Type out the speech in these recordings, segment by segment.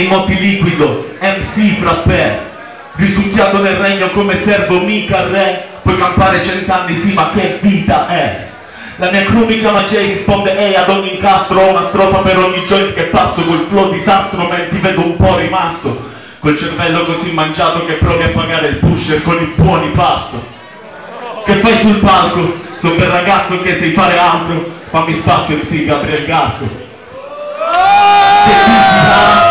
in moti liquido, MC frappè, risucchiato nel regno come servo mica re, puoi campare cent'anni sì ma che vita è? La mia cronica magia risponde ehi ad ogni incastro, ho una strofa per ogni joint che passo col flow disastro, ma ti vedo un po' rimasto, col cervello così mangiato che provi a pagare il pusher con i buoni pasto. Che fai sul palco? Sono quel ragazzo che sai fare altro, fammi spazio MC Gabriel Garco. Che dici, ah?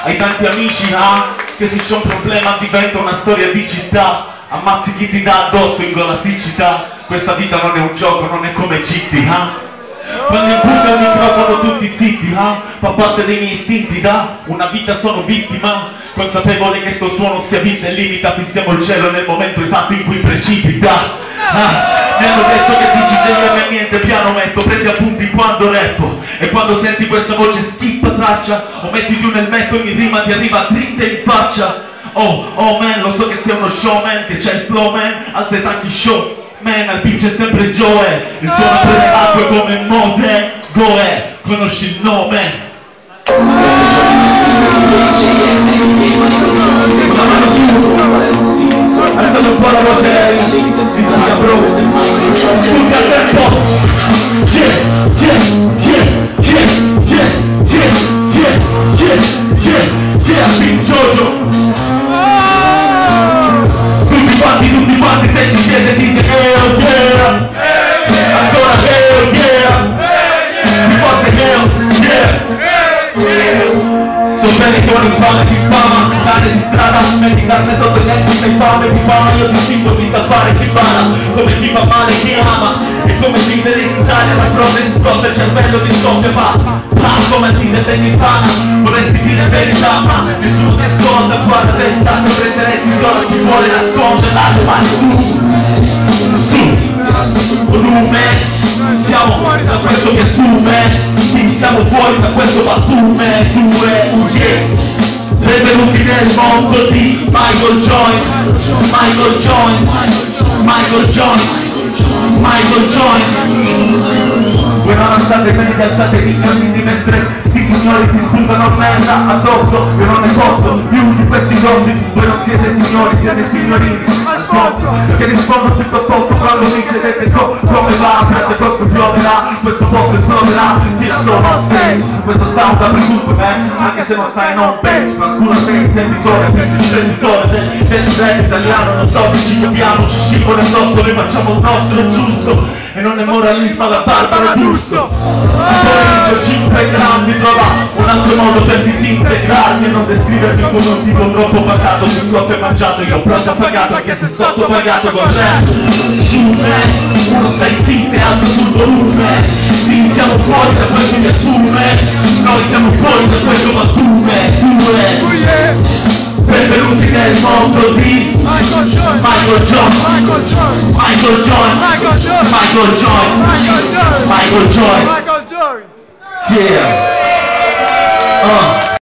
Hai tanti amici, ah? Che se c'è un problema diventa una storia di città. Ammazzi chi ti dà addosso in gola siccità. Questa vita non è un gioco, non è come GT, ah? Quando impunta il microfono tutti zitti, ah? Fa parte dei miei istinti, da? Una vita sono vittima, consapevole che sto suono sia vita e limita, fissiamo il cielo nel momento esatto in cui precipita. Ah, mi hanno detto che DJ a me niente piano metto, prendi appunti quando rappo E quando senti questa voce skippa traccia O metti giù nel metto ogni rima ti arriva dritta in faccia. Oh, oh man, lo so che sei uno showman, che c'è il flow man, alza i tacchi show Man, al beat c'è sempre Joe, il suono prende acqua come Mose, Goe, conosci il nome? Alzate un po' la voce, bro. Look at that pulse. Yeah, yeah, yeah. Che ogni pane ti fama, cane di strada, metti carne sotto i denti, sei fame, ti fama, io ti cingo, ti salvare, ti bana, come chi fa male, chi ama, e come si vede in Italia, la croce di scotta, il cervello di scoppia fa, fa come ti disegni in pana, vorresti dire verità, ma nessuno ti ascolta, guarda te, intanto prenderesti solo chi vuole nascondere le mani su, su, volume, siamo da questo piattume, sì, siamo fuori da questo battume, due, yeah. Benvenuti nel mondo di Michael Joy, Michael Joy, Michael Joy, Michael Joy. Voi non state bene alzate i cammini mentre sti signori si sputano merda addosso, io non ne posso più di questi soldi, voi non siete signori, siete signorini, Alfonso, che rispondo tutto sotto quando mi chiedete so come va, posto esploderà, chi la sono, ehi, questo stato apre tutto me, anche se non stai non pensi, qualcuno sei intenditore, imprenditore, del del rap italiano, non so se ci capiamo, ci scivola sotto, noi facciamo il nostro giusto, e non è moralismo da Barbara D'Urso. Poi 5 grammi trova un altro modo per disintegrarmi e non descrivermi come un tipo troppo pagato, se troppo è mangiato, io ho pronto pagato, anche se sottopagato con rap. Su me, uno stai zitto e alza sul volume, sì siamo fuori da questo piattume, noi siamo fuori da questo battume, due. Benvenuti nel mondo di Michael Joy, Michael John, Michael Joy, Michael John, Michael Joy, Michael Joy, Michael Joy, Michael Joy, Michael Joy. yeah. Uh.